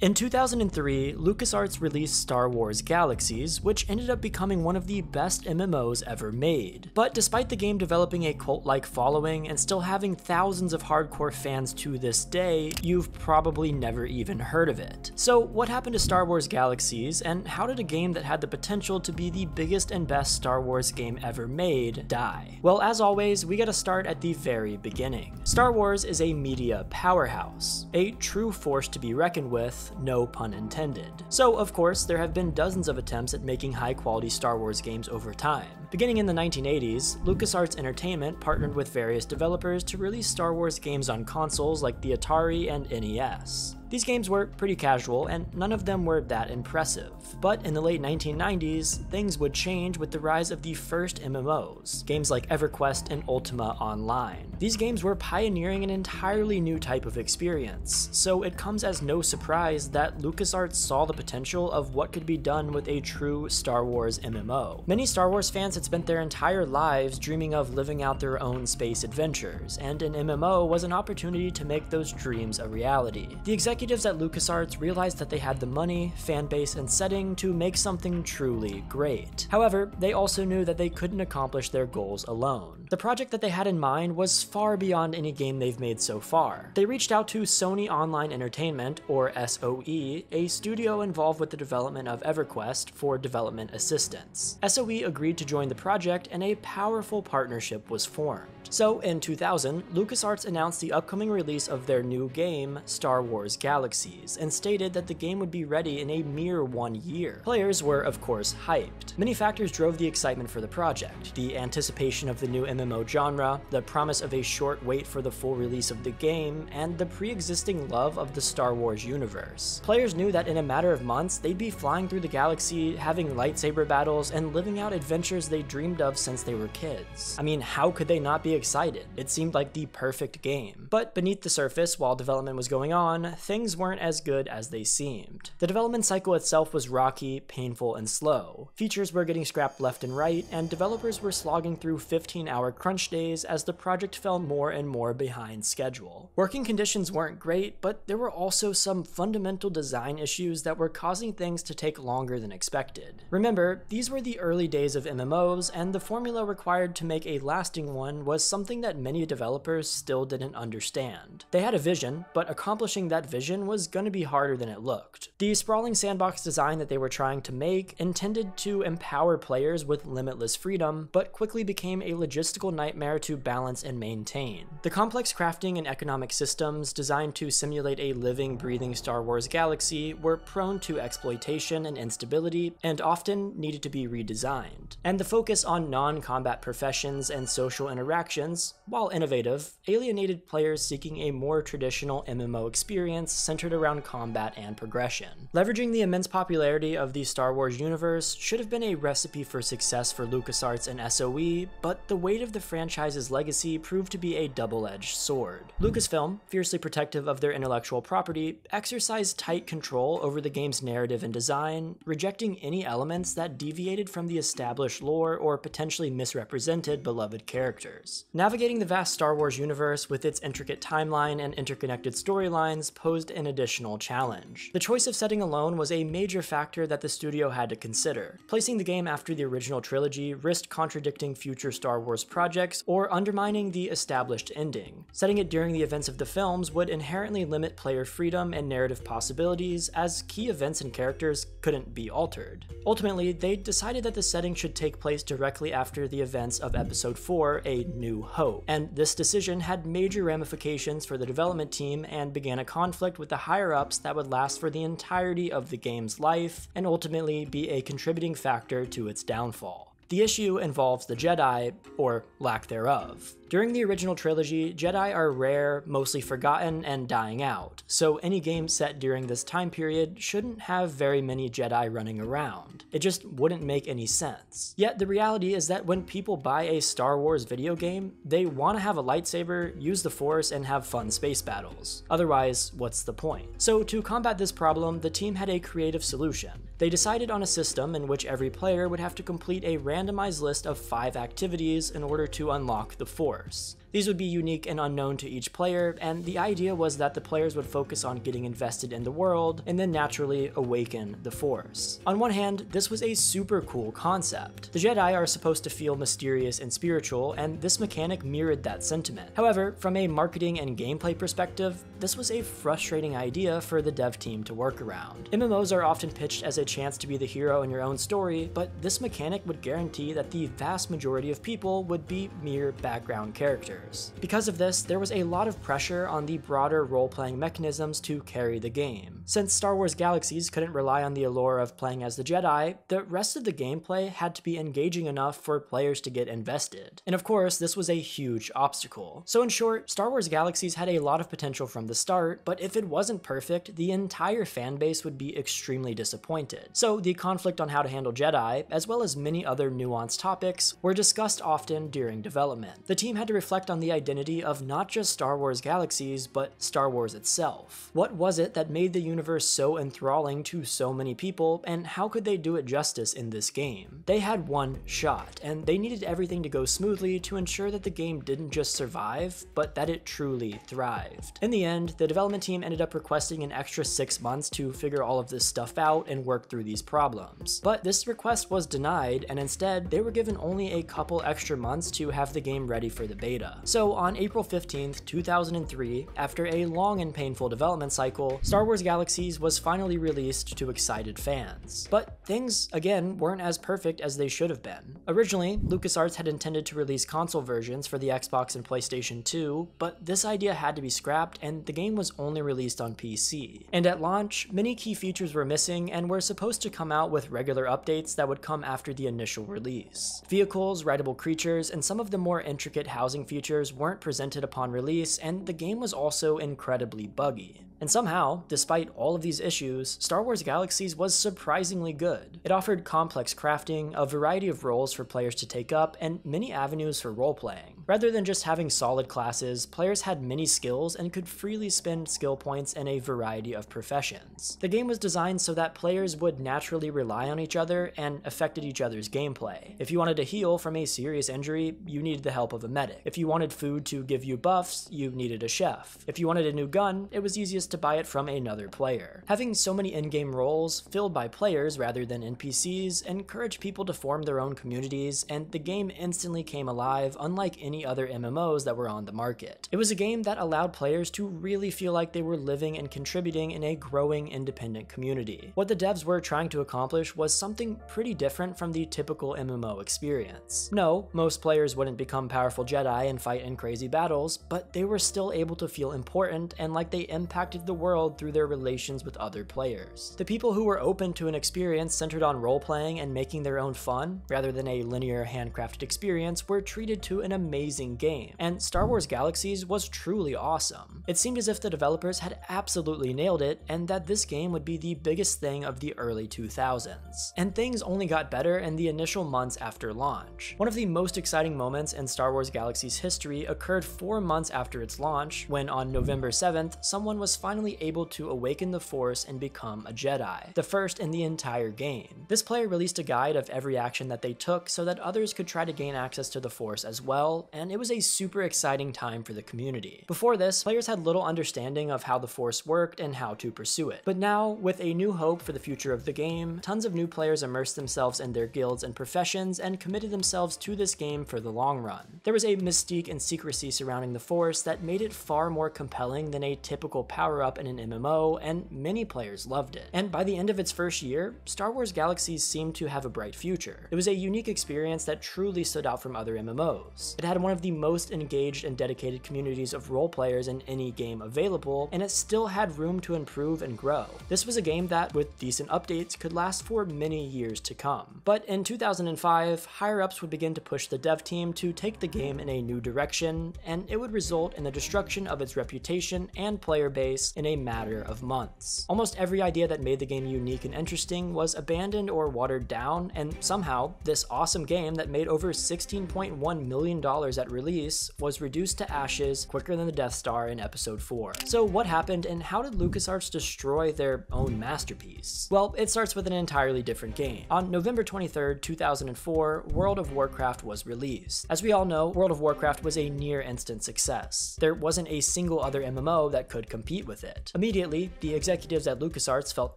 In 2003, LucasArts released Star Wars Galaxies, which ended up becoming one of the best MMOs ever made. But despite the game developing a cult-like following and still having thousands of hardcore fans to this day, you've probably never even heard of it. So what happened to Star Wars Galaxies, and how did a game that had the potential to be the biggest and best Star Wars game ever made die? Well, as always, we gotta start at the very beginning. Star Wars is a media powerhouse, a true force to be reckoned with, no pun intended. So, of course, there have been dozens of attempts at making high quality Star Wars games over time. Beginning in the 1980s, LucasArts Entertainment partnered with various developers to release Star Wars games on consoles like the Atari and NES. These games were pretty casual, and none of them were that impressive. But in the late 1990s, things would change with the rise of the first MMOs, games like EverQuest and Ultima Online. These games were pioneering an entirely new type of experience, so it comes as no surprise that LucasArts saw the potential of what could be done with a true Star Wars MMO. Many Star Wars fans had spent their entire lives dreaming of living out their own space adventures, and an MMO was an opportunity to make those dreams a reality. The executives at LucasArts realized that they had the money, fanbase, and setting to make something truly great. However, they also knew that they couldn't accomplish their goals alone. The project that they had in mind was far beyond any game they've made so far. They reached out to Sony Online Entertainment, or SOE, a studio involved with the development of EverQuest, for development assistance. SOE agreed to join the project and a powerful partnership was formed. So, in 2000, LucasArts announced the upcoming release of their new game, Star Wars Galaxies, and stated that the game would be ready in a mere one year. Players were, of course, hyped. Many factors drove the excitement for the project the anticipation of the new MMO genre, the promise of a short wait for the full release of the game, and the pre existing love of the Star Wars universe. Players knew that in a matter of months, they'd be flying through the galaxy, having lightsaber battles, and living out adventures they dreamed of since they were kids. I mean, how could they not be excited. It seemed like the perfect game. But beneath the surface, while development was going on, things weren't as good as they seemed. The development cycle itself was rocky, painful, and slow. Features were getting scrapped left and right, and developers were slogging through 15 hour crunch days as the project fell more and more behind schedule. Working conditions weren't great, but there were also some fundamental design issues that were causing things to take longer than expected. Remember, these were the early days of MMOs, and the formula required to make a lasting one was something that many developers still didn't understand. They had a vision, but accomplishing that vision was going to be harder than it looked. The sprawling sandbox design that they were trying to make intended to empower players with limitless freedom, but quickly became a logistical nightmare to balance and maintain. The complex crafting and economic systems designed to simulate a living, breathing Star Wars galaxy were prone to exploitation and instability, and often needed to be redesigned. And the focus on non-combat professions and social interaction while innovative, alienated players seeking a more traditional MMO experience centered around combat and progression. Leveraging the immense popularity of the Star Wars universe should have been a recipe for success for LucasArts and SOE, but the weight of the franchise's legacy proved to be a double-edged sword. Lucasfilm, fiercely protective of their intellectual property, exercised tight control over the game's narrative and design, rejecting any elements that deviated from the established lore or potentially misrepresented beloved characters. Navigating the vast Star Wars universe with its intricate timeline and interconnected storylines posed an additional challenge. The choice of setting alone was a major factor that the studio had to consider. Placing the game after the original trilogy risked contradicting future Star Wars projects or undermining the established ending. Setting it during the events of the films would inherently limit player freedom and narrative possibilities as key events and characters couldn't be altered. Ultimately, they decided that the setting should take place directly after the events of Episode 4, A New Hope. And this decision had major ramifications for the development team and began a conflict with the higher ups that would last for the entirety of the game's life and ultimately be a contributing factor to its downfall. The issue involves the Jedi, or lack thereof. During the original trilogy, Jedi are rare, mostly forgotten, and dying out, so any game set during this time period shouldn't have very many Jedi running around. It just wouldn't make any sense. Yet the reality is that when people buy a Star Wars video game, they want to have a lightsaber, use the Force, and have fun space battles. Otherwise, what's the point? So to combat this problem, the team had a creative solution. They decided on a system in which every player would have to complete a randomized list of five activities in order to unlock the Force hours. These would be unique and unknown to each player, and the idea was that the players would focus on getting invested in the world and then naturally awaken the Force. On one hand, this was a super cool concept. The Jedi are supposed to feel mysterious and spiritual, and this mechanic mirrored that sentiment. However, from a marketing and gameplay perspective, this was a frustrating idea for the dev team to work around. MMOs are often pitched as a chance to be the hero in your own story, but this mechanic would guarantee that the vast majority of people would be mere background characters. Because of this, there was a lot of pressure on the broader role-playing mechanisms to carry the game. Since Star Wars Galaxies couldn't rely on the allure of playing as the Jedi, the rest of the gameplay had to be engaging enough for players to get invested. And of course, this was a huge obstacle. So in short, Star Wars Galaxies had a lot of potential from the start, but if it wasn't perfect, the entire fanbase would be extremely disappointed. So the conflict on how to handle Jedi, as well as many other nuanced topics, were discussed often during development. The team had to reflect on the identity of not just Star Wars Galaxies, but Star Wars itself. What was it that made the universe so enthralling to so many people, and how could they do it justice in this game? They had one shot, and they needed everything to go smoothly to ensure that the game didn't just survive, but that it truly thrived. In the end, the development team ended up requesting an extra six months to figure all of this stuff out and work through these problems. But this request was denied, and instead, they were given only a couple extra months to have the game ready for the beta. So on April 15th, 2003, after a long and painful development cycle, Star Wars Galaxies was finally released to excited fans. But things, again, weren't as perfect as they should have been. Originally, LucasArts had intended to release console versions for the Xbox and PlayStation 2, but this idea had to be scrapped and the game was only released on PC. And at launch, many key features were missing and were supposed to come out with regular updates that would come after the initial release. Vehicles, rideable creatures, and some of the more intricate housing features weren't presented upon release, and the game was also incredibly buggy. And somehow, despite all of these issues, Star Wars Galaxies was surprisingly good. It offered complex crafting, a variety of roles for players to take up, and many avenues for role-playing. Rather than just having solid classes, players had many skills and could freely spend skill points in a variety of professions. The game was designed so that players would naturally rely on each other and affected each other's gameplay. If you wanted to heal from a serious injury, you needed the help of a medic. If you wanted food to give you buffs, you needed a chef. If you wanted a new gun, it was easiest to buy it from another player. Having so many in-game roles, filled by players rather than NPCs, encouraged people to form their own communities, and the game instantly came alive unlike any other MMOs that were on the market. It was a game that allowed players to really feel like they were living and contributing in a growing independent community. What the devs were trying to accomplish was something pretty different from the typical MMO experience. No, most players wouldn't become powerful Jedi and fight in crazy battles, but they were still able to feel important and like they impacted the world through their relations with other players. The people who were open to an experience centered on role-playing and making their own fun, rather than a linear handcrafted experience, were treated to an amazing game, and Star Wars Galaxies was truly awesome. It seemed as if the developers had absolutely nailed it, and that this game would be the biggest thing of the early 2000s. And things only got better in the initial months after launch. One of the most exciting moments in Star Wars Galaxies' history occurred four months after its launch, when on November 7th, someone was finally able to awaken the Force and become a Jedi, the first in the entire game. This player released a guide of every action that they took so that others could try to gain access to the Force as well, and it was a super exciting time for the community. Before this, players had little understanding of how the Force worked and how to pursue it. But now, with a new hope for the future of the game, tons of new players immersed themselves in their guilds and professions and committed themselves to this game for the long run. There was a mystique and secrecy surrounding the Force that made it far more compelling than a typical power-up in an MMO, and many players loved it. And by the end of its first year, Star Wars Galaxies seemed to have a bright future. It was a unique experience that truly stood out from other MMOs. It had one of the most engaged and dedicated communities of role players in any game available, and it still had room to improve and grow. This was a game that, with decent updates, could last for many years to come. But in 2005, higher-ups would begin to push the dev team to take the game in a new direction, and it would result in the destruction of its reputation and player base in a matter of months. Almost every idea that made the game unique and interesting was abandoned or watered down, and somehow, this awesome game that made over $16.1 million at release, was reduced to ashes quicker than the Death Star in Episode 4. So what happened and how did LucasArts destroy their own masterpiece? Well, it starts with an entirely different game. On November 23, 2004, World of Warcraft was released. As we all know, World of Warcraft was a near instant success. There wasn't a single other MMO that could compete with it. Immediately, the executives at LucasArts felt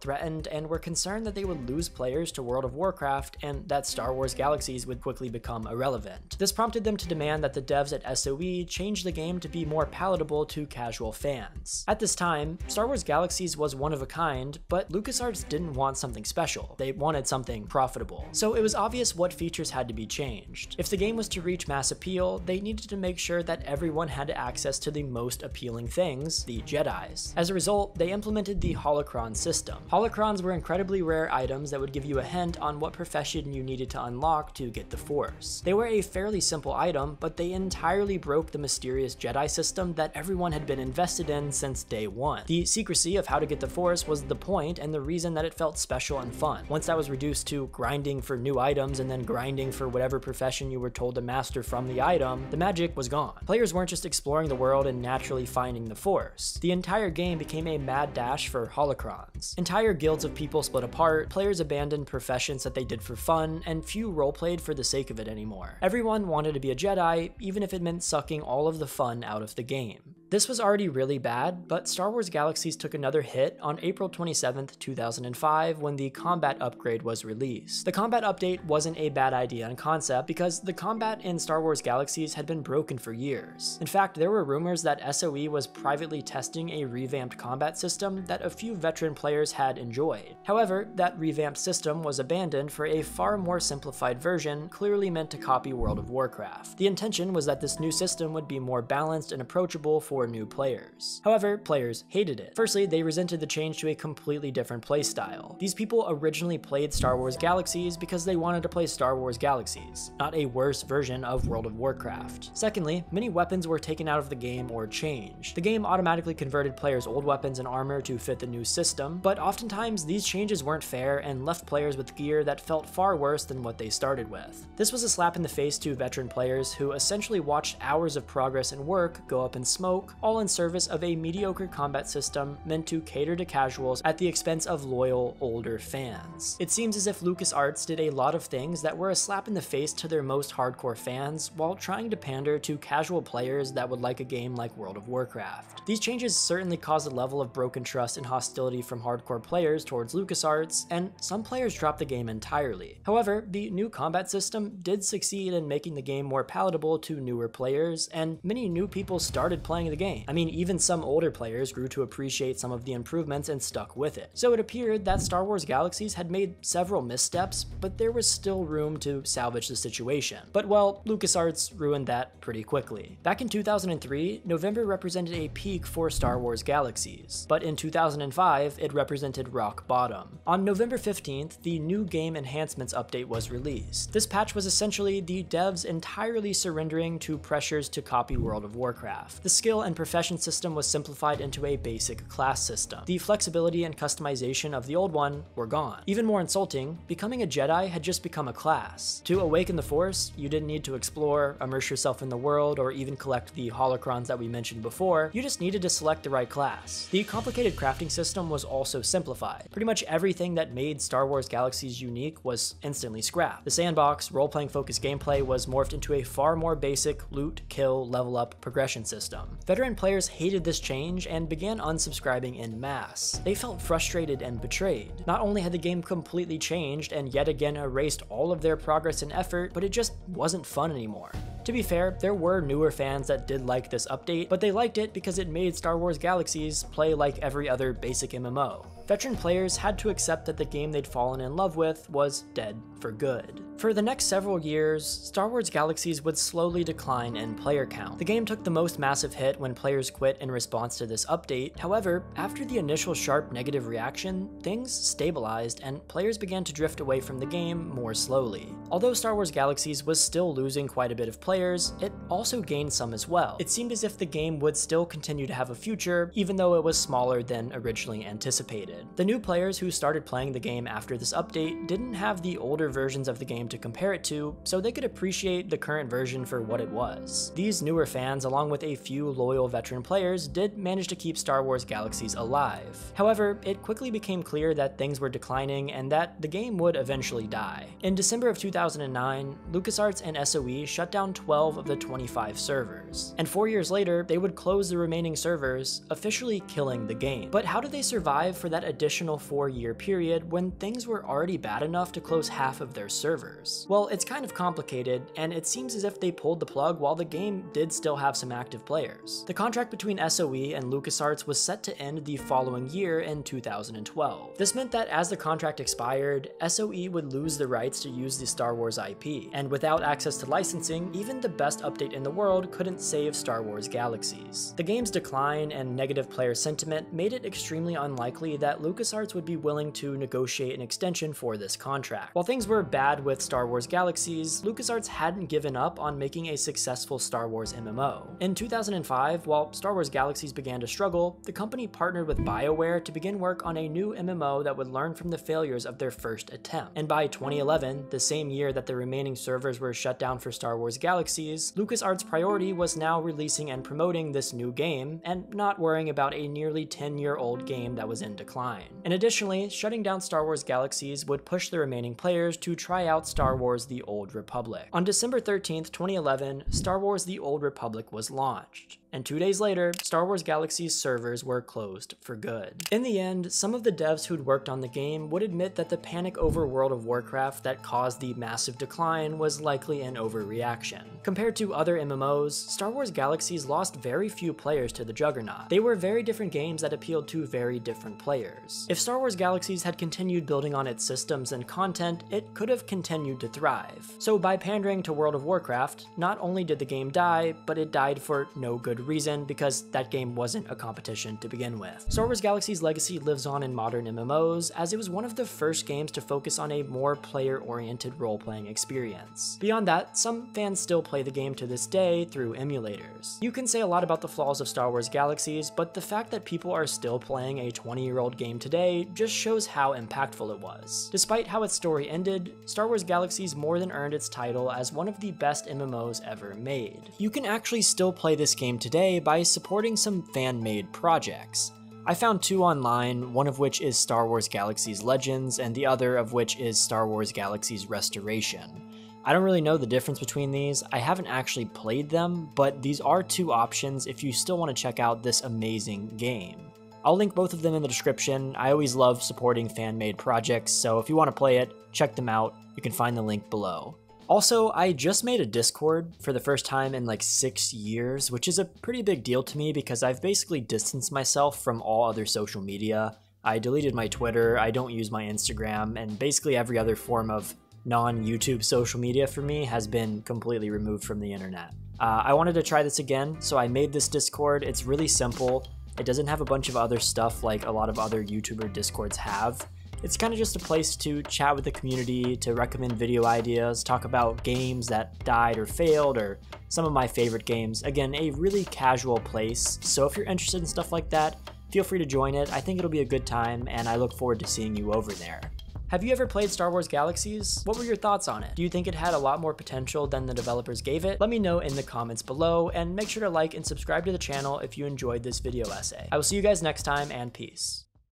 threatened and were concerned that they would lose players to World of Warcraft and that Star Wars Galaxies would quickly become irrelevant. This prompted them to demand that the devs at SOE changed the game to be more palatable to casual fans. At this time, Star Wars Galaxies was one of a kind, but LucasArts didn't want something special. They wanted something profitable. So it was obvious what features had to be changed. If the game was to reach mass appeal, they needed to make sure that everyone had access to the most appealing things, the Jedi's. As a result, they implemented the holocron system. Holocrons were incredibly rare items that would give you a hint on what profession you needed to unlock to get the Force. They were a fairly simple item, but they entirely broke the mysterious Jedi system that everyone had been invested in since day one. The secrecy of how to get the Force was the point and the reason that it felt special and fun. Once that was reduced to grinding for new items and then grinding for whatever profession you were told to master from the item, the magic was gone. Players weren't just exploring the world and naturally finding the Force. The entire game became a mad dash for holocrons. Entire guilds of people split apart, players abandoned professions that they did for fun, and few roleplayed for the sake of it anymore. Everyone wanted to be a Jedi, even if it meant sucking all of the fun out of the game. This was already really bad, but Star Wars Galaxies took another hit on April 27, 2005 when the combat upgrade was released. The combat update wasn't a bad idea in concept because the combat in Star Wars Galaxies had been broken for years. In fact, there were rumors that SOE was privately testing a revamped combat system that a few veteran players had enjoyed. However, that revamped system was abandoned for a far more simplified version clearly meant to copy World of Warcraft. The intention was that this new system would be more balanced and approachable for for new players. However, players hated it. Firstly, they resented the change to a completely different playstyle. These people originally played Star Wars Galaxies because they wanted to play Star Wars Galaxies, not a worse version of World of Warcraft. Secondly, many weapons were taken out of the game or changed. The game automatically converted players' old weapons and armor to fit the new system, but oftentimes these changes weren't fair and left players with gear that felt far worse than what they started with. This was a slap in the face to veteran players who essentially watched hours of progress and work go up in smoke all in service of a mediocre combat system meant to cater to casuals at the expense of loyal, older fans. It seems as if LucasArts did a lot of things that were a slap in the face to their most hardcore fans while trying to pander to casual players that would like a game like World of Warcraft. These changes certainly caused a level of broken trust and hostility from hardcore players towards LucasArts, and some players dropped the game entirely. However, the new combat system did succeed in making the game more palatable to newer players, and many new people started playing the game. I mean, even some older players grew to appreciate some of the improvements and stuck with it. So it appeared that Star Wars Galaxies had made several missteps, but there was still room to salvage the situation. But well, LucasArts ruined that pretty quickly. Back in 2003, November represented a peak for Star Wars Galaxies, but in 2005, it represented rock bottom. On November 15th, the new game enhancements update was released. This patch was essentially the devs entirely surrendering to pressures to copy World of Warcraft. The skill and profession system was simplified into a basic class system. The flexibility and customization of the old one were gone. Even more insulting, becoming a Jedi had just become a class. To awaken the Force, you didn't need to explore, immerse yourself in the world, or even collect the holocrons that we mentioned before, you just needed to select the right class. The complicated crafting system was also simplified. Pretty much everything that made Star Wars Galaxies unique was instantly scrapped. The sandbox, role-playing focused gameplay was morphed into a far more basic loot, kill, level up progression system. Veteran players hated this change and began unsubscribing in mass. They felt frustrated and betrayed. Not only had the game completely changed and yet again erased all of their progress and effort, but it just wasn't fun anymore. To be fair, there were newer fans that did like this update, but they liked it because it made Star Wars Galaxies play like every other basic MMO. Veteran players had to accept that the game they'd fallen in love with was dead for good. For the next several years, Star Wars Galaxies would slowly decline in player count. The game took the most massive hit when players quit in response to this update, however, after the initial sharp negative reaction, things stabilized and players began to drift away from the game more slowly. Although Star Wars Galaxies was still losing quite a bit of players, it also gained some as well. It seemed as if the game would still continue to have a future, even though it was smaller than originally anticipated. The new players who started playing the game after this update didn't have the older versions of the game to compare it to, so they could appreciate the current version for what it was. These newer fans, along with a few loyal veteran players, did manage to keep Star Wars Galaxies alive. However, it quickly became clear that things were declining and that the game would eventually die. In December of 2009, LucasArts and SOE shut down 12 of the 25 servers, and four years later, they would close the remaining servers, officially killing the game. But how did they survive for that additional four year period when things were already bad enough to close half of their servers? Well, it's kind of complicated, and it seems as if they pulled the plug while the game did still have some active players. The contract between SOE and LucasArts was set to end the following year in 2012. This meant that as the contract expired, SOE would lose the rights to use the Star Wars IP, and without access to licensing, even the best update in the world couldn't save Star Wars Galaxies. The game's decline and negative player sentiment made it extremely unlikely that LucasArts would be willing to negotiate an extension for this contract. While things were bad with Star Wars Galaxies, LucasArts hadn't given up on making a successful Star Wars MMO. In 2005, while Star Wars Galaxies began to struggle, the company partnered with BioWare to begin work on a new MMO that would learn from the failures of their first attempt. And by 2011, the same year that the remaining servers were shut down for Star Wars Galaxies, LucasArts' priority was now releasing and promoting this new game, and not worrying about a nearly 10 year old game that was in decline. And additionally, shutting down Star Wars Galaxies would push the remaining players to try out Star Wars The Old Republic. On December 13, 2011, Star Wars The Old Republic was launched and two days later, Star Wars Galaxies' servers were closed for good. In the end, some of the devs who'd worked on the game would admit that the panic over World of Warcraft that caused the massive decline was likely an overreaction. Compared to other MMOs, Star Wars Galaxies lost very few players to the Juggernaut. They were very different games that appealed to very different players. If Star Wars Galaxies had continued building on its systems and content, it could have continued to thrive. So by pandering to World of Warcraft, not only did the game die, but it died for no good reason because that game wasn't a competition to begin with. Star Wars Galaxies' legacy lives on in modern MMOs as it was one of the first games to focus on a more player-oriented role-playing experience. Beyond that, some fans still play the game to this day through emulators. You can say a lot about the flaws of Star Wars Galaxies, but the fact that people are still playing a 20-year-old game today just shows how impactful it was. Despite how its story ended, Star Wars Galaxies more than earned its title as one of the best MMOs ever made. You can actually still play this game today today by supporting some fan-made projects. I found two online, one of which is Star Wars Galaxies Legends, and the other of which is Star Wars Galaxies Restoration. I don't really know the difference between these, I haven't actually played them, but these are two options if you still want to check out this amazing game. I'll link both of them in the description, I always love supporting fan-made projects, so if you want to play it, check them out, you can find the link below. Also, I just made a Discord for the first time in like six years, which is a pretty big deal to me because I've basically distanced myself from all other social media. I deleted my Twitter, I don't use my Instagram, and basically every other form of non YouTube social media for me has been completely removed from the internet. Uh, I wanted to try this again, so I made this Discord. It's really simple. It doesn't have a bunch of other stuff like a lot of other YouTuber Discords have. It's kind of just a place to chat with the community, to recommend video ideas, talk about games that died or failed, or some of my favorite games. Again, a really casual place, so if you're interested in stuff like that, feel free to join it. I think it'll be a good time, and I look forward to seeing you over there. Have you ever played Star Wars Galaxies? What were your thoughts on it? Do you think it had a lot more potential than the developers gave it? Let me know in the comments below, and make sure to like and subscribe to the channel if you enjoyed this video essay. I will see you guys next time, and peace.